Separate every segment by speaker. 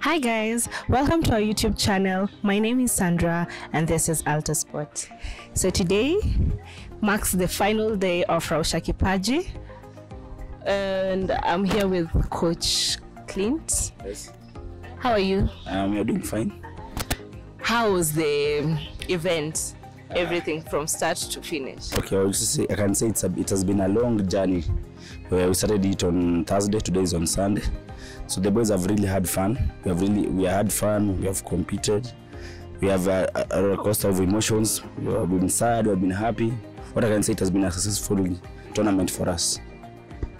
Speaker 1: Hi guys, welcome to our YouTube channel. My name is Sandra and this is Altar Sport. So today marks the final day of Rausha Kipaji and I'm here with Coach Clint.
Speaker 2: Yes.
Speaker 1: How are you?
Speaker 2: Um, you're doing fine.
Speaker 1: How was the event? Everything from start to finish.
Speaker 2: Okay, well, see, I can say it's a, it has been a long journey. Where we started it on Thursday, today is on Sunday. So the boys have really had fun. We have really we had fun. We have competed. We have a, a, a roller coaster of emotions. We have been sad. We have been happy. What I can say, it has been a successful tournament for us.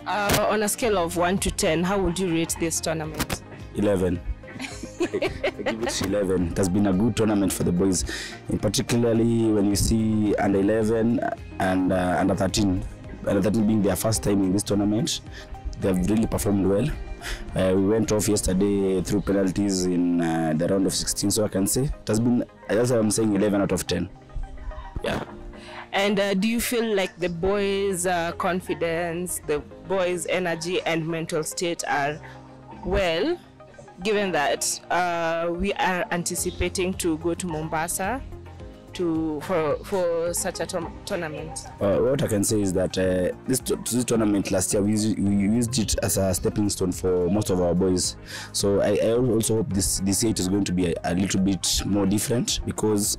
Speaker 1: Uh, on a scale of 1 to 10, how would you rate this tournament?
Speaker 2: 11. Give it 11. It has been a good tournament for the boys, and particularly when you see under 11 and uh, under 13. Under 13 being their first time in this tournament, they have really performed well. Uh, we went off yesterday through penalties in uh, the round of 16, so I can say it has been. That's why I'm saying 11 out of 10. Yeah.
Speaker 1: And uh, do you feel like the boys' uh, confidence, the boys' energy and mental state are well, given that uh, we are anticipating to go to Mombasa to for for such a tour- tournament?
Speaker 2: Uh, what I can say is that uh, this, this tournament last year we used, we used it as a stepping stone for most of our boys. So I, I also hope this this year it is going to be a, a little bit more different because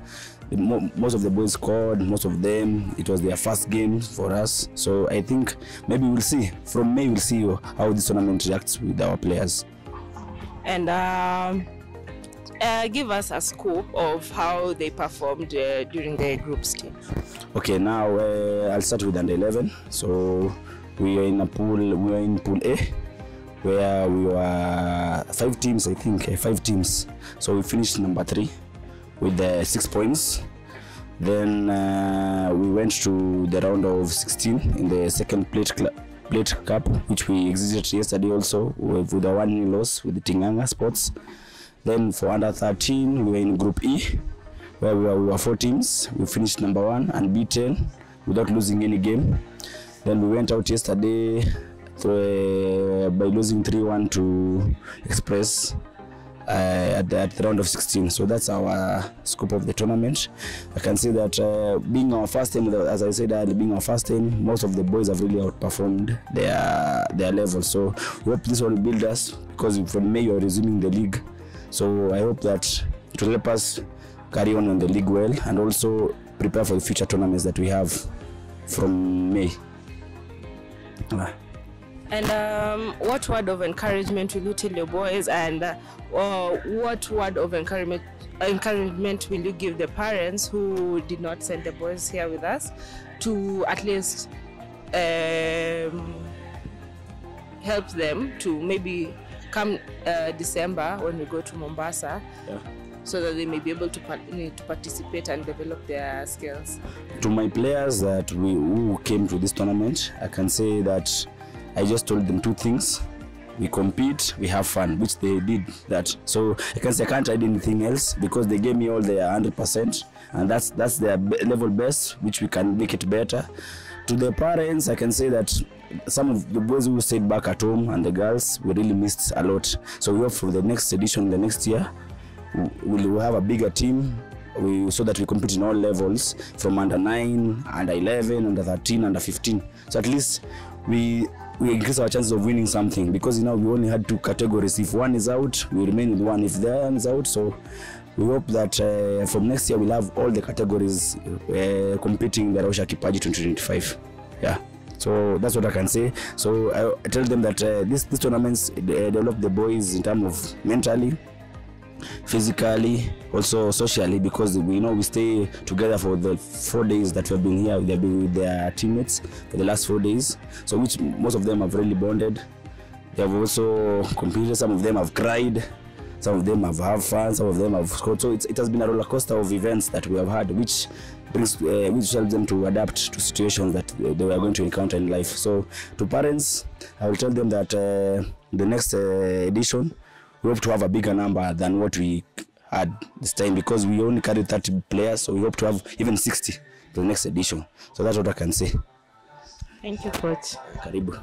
Speaker 2: most of the boys scored. Most of them it was their first game for us. So I think maybe we'll see from May we'll see how this tournament reacts with our players.
Speaker 1: And um, uh, give us a scope of how they performed uh, during the group stage.
Speaker 2: Okay, now uh, I'll start with under 11. So we are in a pool. We are in pool A, where we were five teams, I think, uh, five teams. So we finished number three with six points. Then uh, we went to the round of 16 in the second plate cl- plate cup, which we exited yesterday also with, a one loss with Tinganga Sports. Then for under 13, we were in Group E, where we were, we were four teams. We finished number one, and beaten without losing any game. Then we went out yesterday through, uh, by losing 3 1 to Express uh, at, at the round of 16. So that's our scope of the tournament. I can say that uh, being our first team, as I said earlier, being our first team, most of the boys have really outperformed their their level. So we hope this will build us because from May you're resuming the league. So I hope that it will help us carry on on the league well and also prepare for the future tournaments that we have from May.
Speaker 1: And um, what word of encouragement will you tell your boys, and uh, uh, what word of encouragement encouragement will you give the parents who did not send the boys here with us to at least um, help them to maybe come uh, December when we go to Mombasa,
Speaker 2: Yeah.
Speaker 1: so that they may be able to, to participate and develop their skills.
Speaker 2: to my players that we who came to this tournament, I can say that I just told them two things. We compete, we have fun, which they did that. So I can say I can't add anything else because they gave me all their hundred percent, and that's that's their level best, which we can make it better. To the parents, I can say that some of the boys who stayed back at home and the girls, we really missed a lot. So we hope for the next edition, the next year, we will have a bigger team we, so that we compete in all levels from under 9 under 11 under 13 under 15 so at least we we increase our chances of winning something because know we only had two categories. If one is out we remain with one. If the other is out so we hope that uh, from next year we'll have all the categories uh, competing in the Arusha Kipaji 2025 yeah. So that's what I can say. So I, I tell them that uh, this this tournaments uh, develop the boys in terms of mentally, physically, also socially, because we know we stay together for the four days that we have been here. They've been with their teammates for the last four days. So which most of them have really bonded. They have also competed. Some of them have cried. Some of them have had fun. Some of them have scored. So it's, it has been a roller coaster of events that we have had, which brings uh, which helps them to adapt to situations that they are going to encounter in life. So to parents, I will tell them that uh, the next uh, edition we hope to have a bigger number than what we had this time because we only carry 30 players, so we hope to have even 60 for the next edition. So that's what I can say.
Speaker 1: Thank you, coach.
Speaker 2: Karibu.